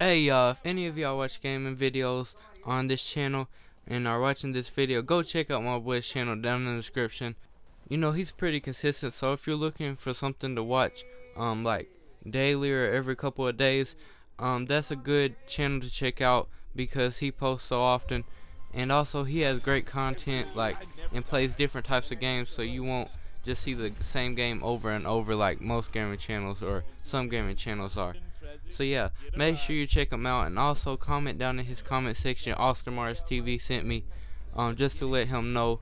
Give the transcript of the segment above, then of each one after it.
Hey y'all, if any of y'all watch gaming videos on this channel and are watching this video, go check out my boy's channel down in the description. You know, he's pretty consistent, so if you're looking for something to watch, um, like daily or every couple of days, um, that's a good channel to check out because he posts so often. And also, he has great content, like, and plays different types of games, so you won't just see the same game over and over like most gaming channels or some gaming channels are. So yeah, make sure you check him out and also comment down in his comment section. Austin Mares TV sent me um just to let him know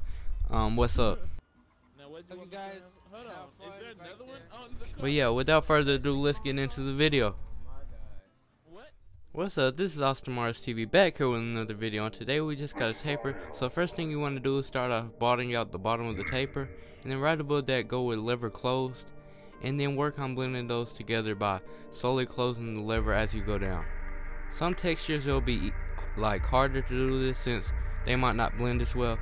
um what's up. But yeah, without further ado, let's get into the video. What's up, this is Austin Mares TV back here with another video and today we just got a taper. So first thing you want to do is start off bottoming out the bottom of the taper and then right above that go with lever closed and then work on blending those together by slowly closing the lever as you go down. Some textures will be like harder to do this since they might not blend as well.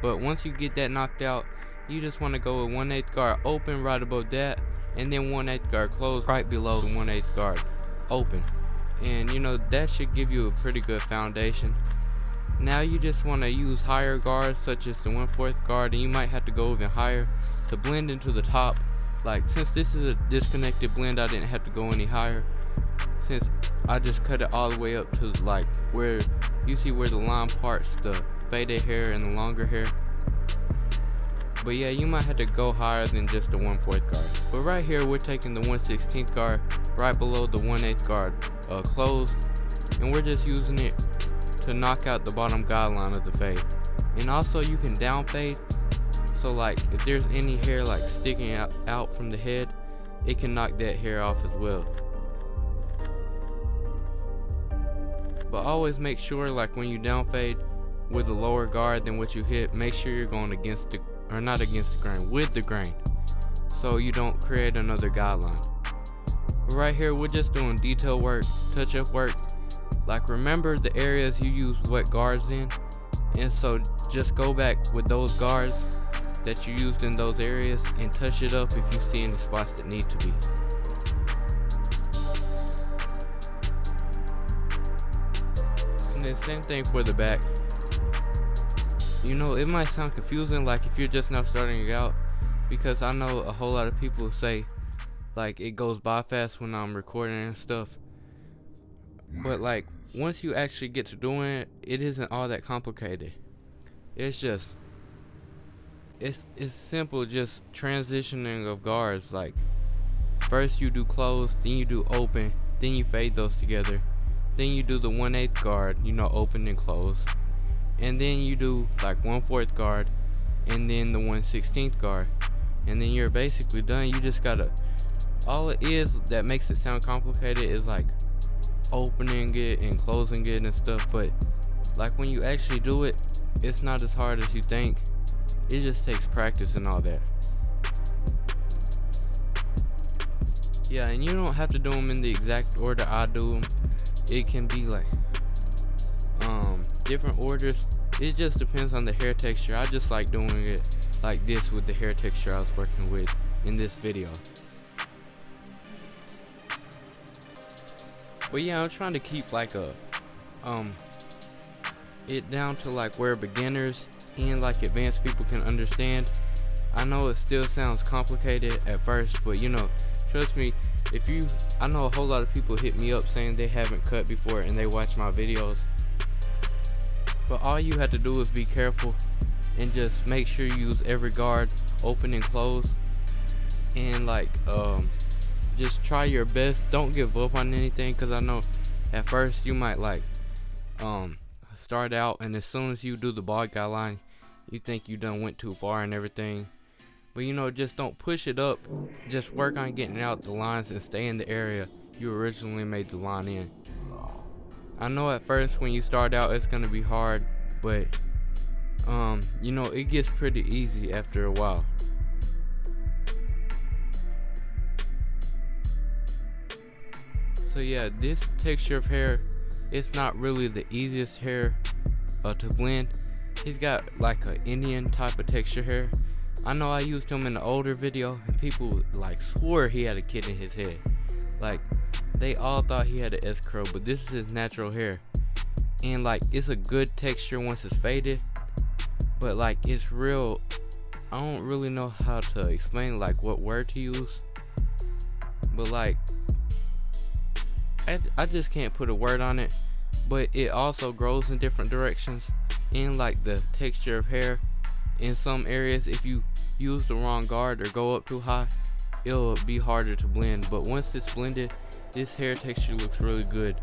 But once you get that knocked out, you just want to go with 1 8 guard open right above that and then 1 8 guard closed right below the 1 8 guard open. And you know that should give you a pretty good foundation. Now you just want to use higher guards such as the 1 4th guard and you might have to go even higher to blend into the top like since this is a disconnected blend I didn't have to go any higher. Since I just cut it all the way up to like where you see where the line parts the faded hair and the longer hair? But yeah you might have to go higher than just the 1 4th guard. But right here we're taking the 1 16th guard right below the 1 8th guard uh, closed. And we're just using it to knock out the bottom guideline of the fade. And also you can down fade so like if there's any hair like sticking out, out from the head it can knock that hair off as well. But always make sure like when you down fade with a lower guard than what you hit make sure you're going against the or not against the grain with the grain. So you don't create another guideline. But right here we're just doing detail work touch up work. Like remember the areas you use wet guards in? And so just go back with those guards that you used in those areas and touch it up if you see any spots that need to be. And then same thing for the back. You know, it might sound confusing like if you're just now starting out because I know a whole lot of people say like it goes by fast when I'm recording and stuff. But like once you actually get to doing it, it isn't all that complicated. It's just it's it's simple just transitioning of guards like first you do close then you do open then you fade those together. Then you do the 1 8th guard you know open and close. And then you do like 1 4th guard and then the 1 16th guard. And then you're basically done. You just gotta all it is that makes it sound complicated is like opening it and closing it and stuff but like when you actually do it it's not as hard as you think it just takes practice and all that. Yeah, and you don't have to do them in the exact order I do them. It can be like um different orders. It just depends on the hair texture. I just like doing it like this with the hair texture I was working with in this video. But yeah, I'm trying to keep like a um it down to like where beginners and like advanced people can understand. I know it still sounds complicated at first, but you know, trust me, if you, I know a whole lot of people hit me up saying they haven't cut before and they watch my videos. But all you have to do is be careful and just make sure you use every guard open and close. And like, um, just try your best. Don't give up on anything because I know at first you might like, um, start out and as soon as you do the ball guideline, you think you done went too far and everything. But you know, just don't push it up. Just work on getting out the lines and stay in the area you originally made the line in. I know at first when you start out it's gonna be hard, but um, you know, it gets pretty easy after a while. So yeah, this texture of hair, it's not really the easiest hair uh, to blend He's got like an Indian type of texture hair. I know I used him in the older video and people like swore he had a kid in his head. Like they all thought he had an S curl, but this is his natural hair. And like it's a good texture once it's faded, but like it's real. I don't really know how to explain like what word to use, but like I, I just can't put a word on it. But it also grows in different directions, and like the texture of hair in some areas. If you use the wrong guard or go up too high it'll be harder to blend. But once it's blended this hair texture looks really good.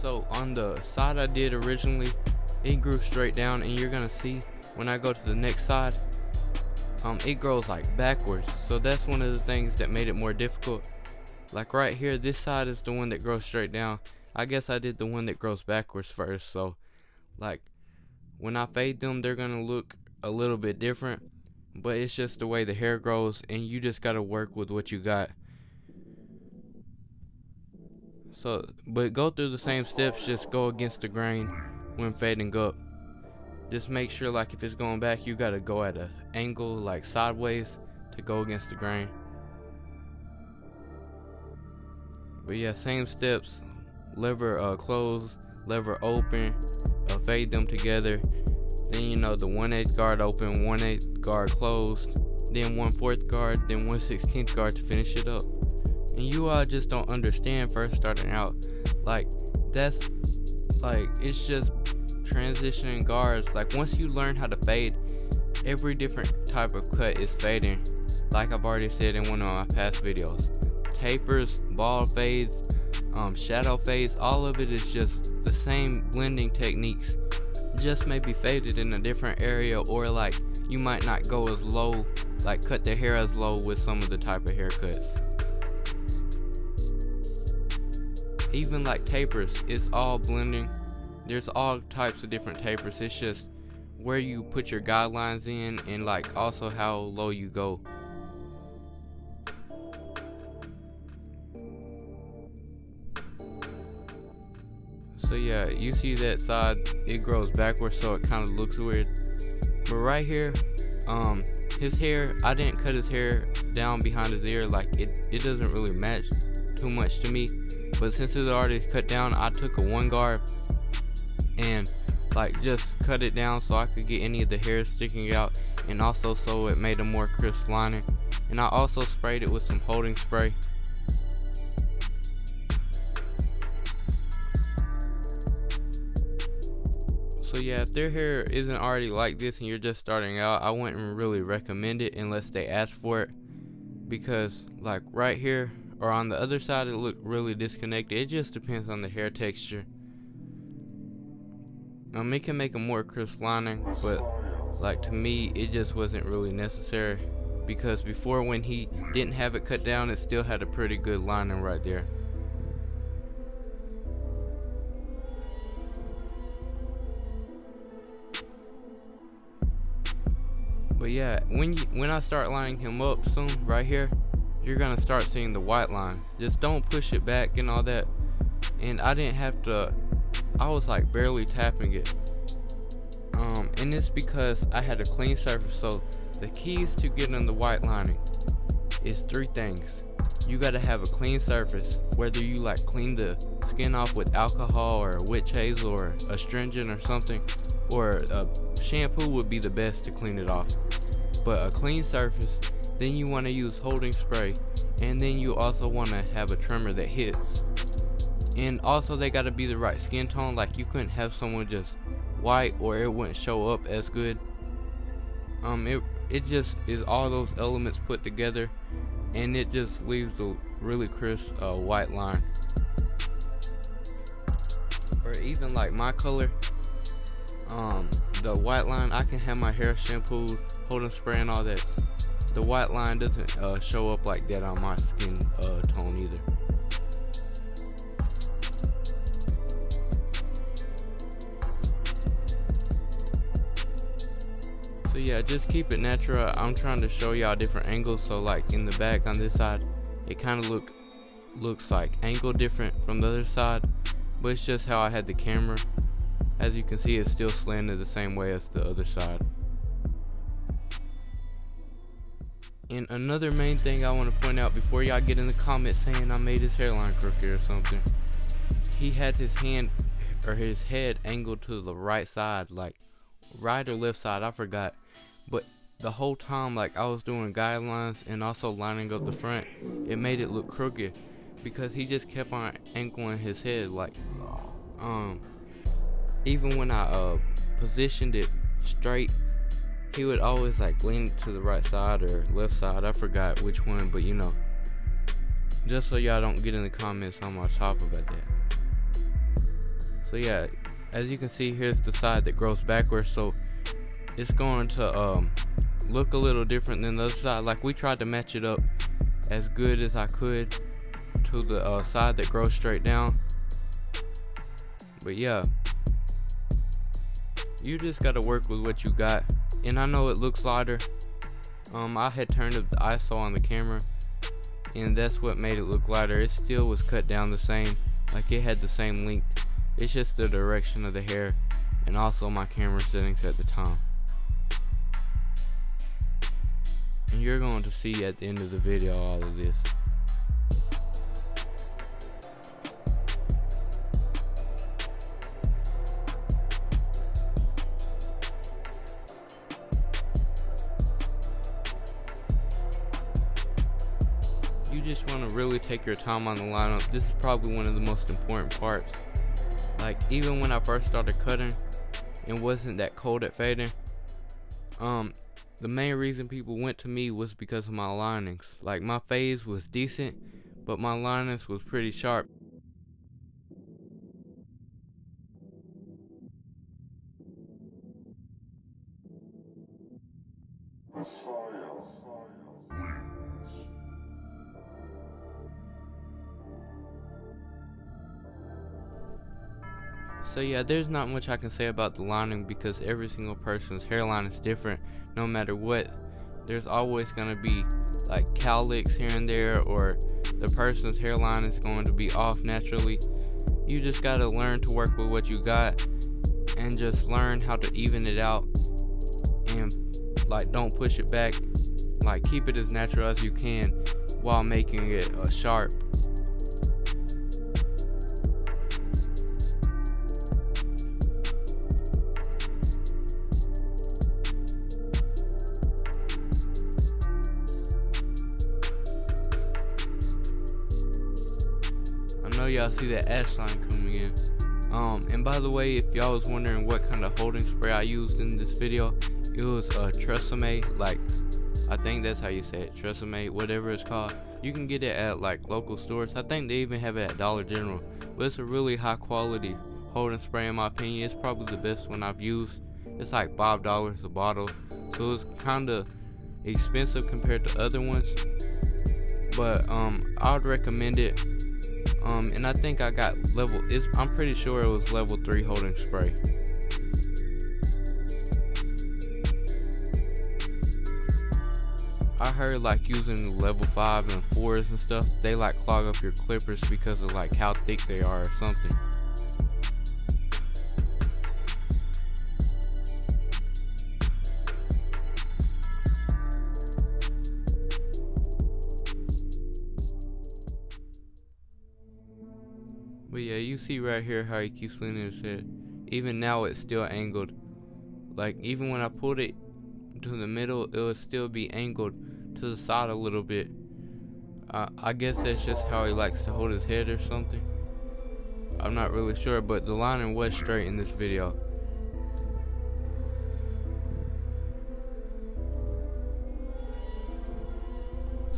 So on the side I did originally it grew straight down and you're gonna see when I go to the next side um, it grows like backwards. So that's one of the things that made it more difficult like right here, this side is the one that grows straight down. I guess I did the one that grows backwards first. So, like, when I fade them, they're to look a little bit different. But it's just the way the hair grows, and you just got to work with what you got. So, but go through the same steps, just go against the grain when fading up. Just make sure, like, if it's going back, you got to go at an angle, like sideways, to go against the grain. But yeah, same steps. Lever uh, close, lever open, uh, fade them together. Then you know the 1 8 guard open, 1 8 guard closed, then 1 4th guard, then 1 16th guard to finish it up. And you all just don't understand first starting out. Like, that's like, it's just transitioning guards. Like, once you learn how to fade, every different type of cut is fading. Like I've already said in one of my past videos tapers, ball fades, um, shadow fades, all of it is just the same blending techniques, just maybe faded in a different area or like you might not go as low, like cut the hair as low with some of the type of haircuts. Even like tapers, it's all blending. There's all types of different tapers. It's just where you put your guidelines in and like also how low you go. So yeah, you see that side, it grows backwards so it kind of looks weird. But right here, um, his hair, I didn't cut his hair down behind his ear, like it, it doesn't really match too much to me. But since it's already cut down, I took a one guard and like just cut it down so I could get any of the hair sticking out and also so it made a more crisp liner. And I also sprayed it with some holding spray So yeah, if their hair isn't already like this and you're just starting out, I wouldn't really recommend it unless they ask for it. Because like right here or on the other side it looked really disconnected. It just depends on the hair texture. Um, it can make a more crisp lining, but like to me it just wasn't really necessary. Because before when he didn't have it cut down, it still had a pretty good lining right there. But yeah, when you when I start lining him up soon, right here, you're gonna start seeing the white line. Just don't push it back and all that. And I didn't have to. I was like barely tapping it. Um, and it's because I had a clean surface. So the keys to getting the white lining is three things. You gotta have a clean surface, whether you like clean the skin off with alcohol or witch hazel or astringent or something, or a shampoo would be the best to clean it off but a clean surface. Then you want to use holding spray. And then you also want to have a trimmer that hits. And also they got to be the right skin tone. Like you couldn't have someone just white or it wouldn't show up as good. Um it it just is all those elements put together. And it just leaves a really crisp uh, white line. Or even like my color um the white line I can have my hair shampooed holding spray and all that, the white line doesn't uh, show up like that on my skin uh, tone either. So yeah, just keep it natural. I'm trying to show y'all different angles. So like in the back on this side, it kind of look looks like angle different from the other side, but it's just how I had the camera. As you can see, it's still slanted the same way as the other side. And another main thing I want to point out before y'all get in the comments saying I made his hairline crooked or something. He had his hand or his head angled to the right side, like right or left side, I forgot. But the whole time, like I was doing guidelines and also lining up the front, it made it look crooked because he just kept on angling his head, like um even when I uh positioned it straight he would always like lean to the right side or left side. I forgot which one, but you know. Just so y'all don't get in the comments on my top about that. So yeah, as you can see, here's the side that grows backwards. So it's going to um, look a little different than the other side. Like we tried to match it up as good as I could to the uh, side that grows straight down. But yeah, you just gotta work with what you got and I know it looks lighter. Um, I had turned up the ISO on the camera and that's what made it look lighter. It still was cut down the same like it had the same length. It's just the direction of the hair and also my camera settings at the time. And you're going to see at the end of the video all of this you just want to really take your time on the lineup, this is probably one of the most important parts. Like even when I first started cutting, it wasn't that cold at fading. Um, the main reason people went to me was because of my linings. Like my phase was decent, but my linings was pretty sharp. So yeah, there's not much I can say about the lining because every single person's hairline is different no matter what. There's always going to be like cowlicks here and there or the person's hairline is going to be off naturally. You just got to learn to work with what you got and just learn how to even it out and like don't push it back. Like keep it as natural as you can while making it uh, sharp y'all see that ash line coming in. Um, and by the way, if y'all was wondering what kind of holding spray I used in this video, it was a uh, Tresemme, like, I think that's how you say it, Tresemme, whatever it's called. You can get it at like local stores. I think they even have it at Dollar General. But it's a really high quality holding spray in my opinion. It's probably the best one I've used. It's like $5 a bottle. So it's kind of expensive compared to other ones. But um, I would recommend it um, and I think I got level, I'm pretty sure it was level 3 holding spray. I heard like using level 5 and 4s and stuff, they like clog up your clippers because of like how thick they are or something. See right here how he keeps leaning his head. Even now it's still angled. Like even when I pulled it to the middle, it would still be angled to the side a little bit. Uh, I guess that's just how he likes to hold his head or something. I'm not really sure, but the lining was straight in this video.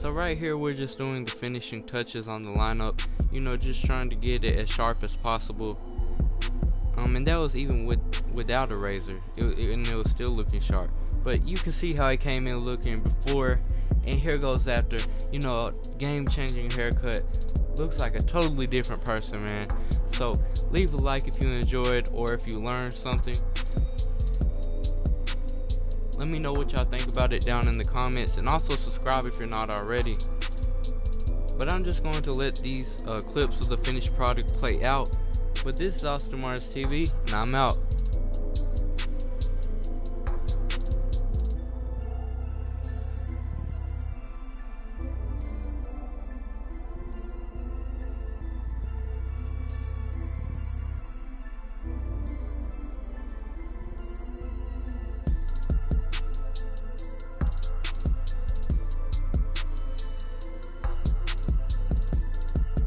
So right here we're just doing the finishing touches on the lineup. You know, just trying to get it as sharp as possible. Um, and that was even with without a razor, it, it, and it was still looking sharp. But you can see how it came in looking before, and here goes after. You know, game-changing haircut. Looks like a totally different person, man. So leave a like if you enjoyed or if you learned something. Let me know what y'all think about it down in the comments and also subscribe if you're not already. But I'm just going to let these uh, clips of the finished product play out. But this is Austin Mares TV and I'm out.